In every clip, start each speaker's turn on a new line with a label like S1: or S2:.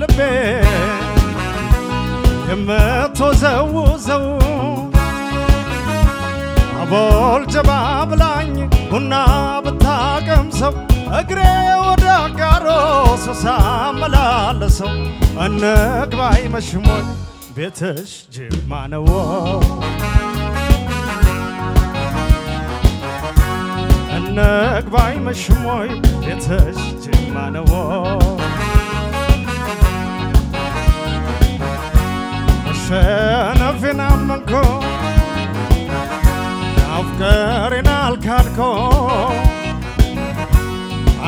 S1: ልቤ የምትወዘውዘው አቦል ጀባ ብላኝ ቡና ብታቀምሰው እግሬ ወደ አጋሮ ሳመላለሰው እንግባይ መሽሞይ ቤትሽ ጅማ ነው። እንግባይ መሽሞይ ቤትሽ ጅማ ነው መሸነፌን አመንኮ አፍቀሬን አልካድኮ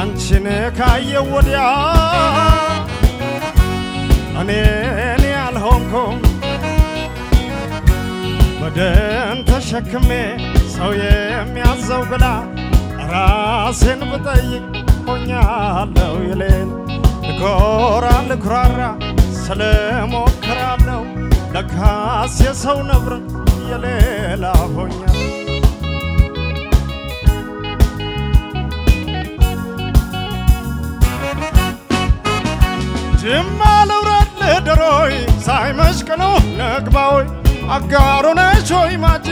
S1: አንቺን ካየው ወዲያ እኔን ያልሆንኮ በደን ተሸክሜ ሰው የሚያዘው ብላ ራሴን ብጠይቅ ሆኛለሁ የሌል ልኮራ ልኩራራ ስለሞክራለሁ ለካስ የሰው ነብር የሌላ ሆኛለሁ ጅማ ልውረድ ልድሮይ ሳይመሽ ነግባዊ አጋሩ ነሽ ሆይ ማጂ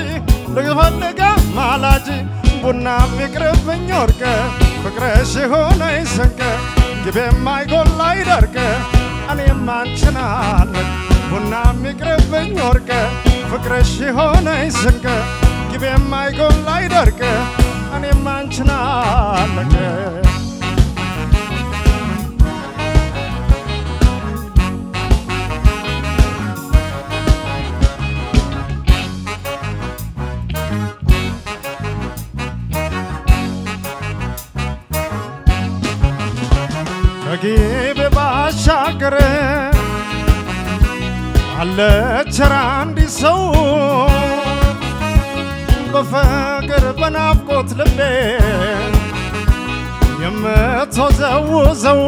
S1: ልፈልጋ ማላጂ ቡና የሚቅርብኝ ወርቀ ፍቅረሽ የሆነኝ ስንቅ ግቤ የማይጎላ ይደርቅ እኔም አንቺን ቡና የሚቅርብኝ ወርቀ ፍቅረሽ የሆነኝ ስንቅ ግቤ የማይጎላ ይደርቅ እኔም አንቺን አለቅ ከጊቤ ባሻገር አለች ራ አንዲት ሰው በፍቅር በናፍቆት ልቤ የምትወዘውዘው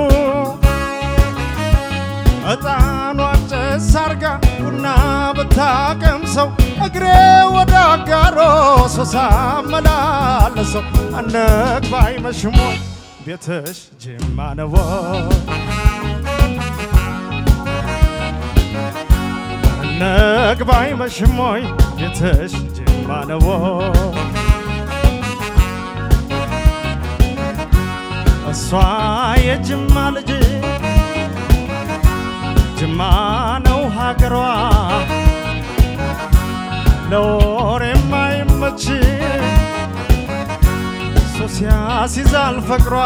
S1: ዕጣኗ ጭስ አርጋ ቡና ብታቀምሰው እግሬ ወደ አጋሮ ሶሳ መላለሰው እንግባይ መሽሞ ቤትሽ ጅማ ነው እንግባይ መሽሞይ ቤትሽ ጅማ ነው እሷ የጅማ ልጅ ጅማ ነው ሀገሯ። ለወሬ የማይመች ሱስ ያስይዛል ፍቅሯ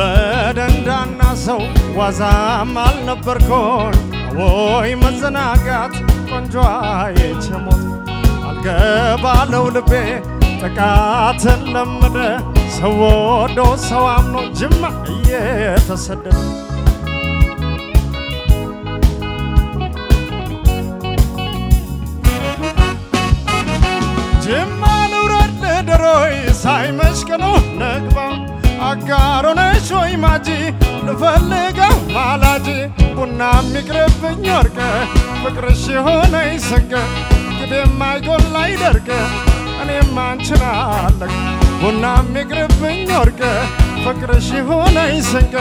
S1: በደንዳና ሰው ዋዛም አልነበርኮኝ ወይ መዘናጋት ቆንጆ የቸሞት አልገባለው ልቤ ጥቃትን ለመደ። ሰው ወዶ ሰው አምኖ ጅማ እየተሰደደ ጅማ ልውረድ ልድሮይ ሳይመሽ ነግባ። አጋሮ ወይ ማጂ ልፈልጋ ማላጂ ቡና የሚቅርብኝ ወርቀ ፍቅርሽ የሆነኝ ስንቅ ግቤ የማይጎላ ይደርቅ እኔም አንቺን አለቅ ቡና የሚቅርብኝ ወርቀ ፍቅርሽ የሆነኝ ስንቅ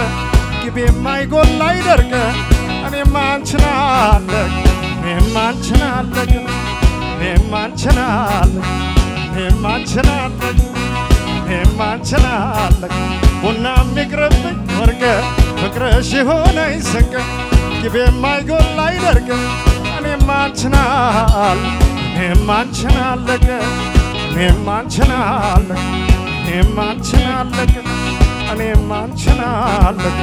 S1: ግቤ የማይጎላ ይደርቅ እኔም አንቺን አለቅ እኔም አንቺን አለቅ እኔም አንቺን አለቅ እኔም አንቺን አለቅ እኔም አንቺን አለቅ ቡና የሚቅርብኝ ወርቀ ፍቅርሽ የሆነኝ ስንቅ ግቤ የማይጎላ ይደርቅ እኔም አለቅ እኔም አንቺን አለቅ እኔም አንቺን አለቅ እኔም አንቺን አለቅ እኔም አንቺን አለቅ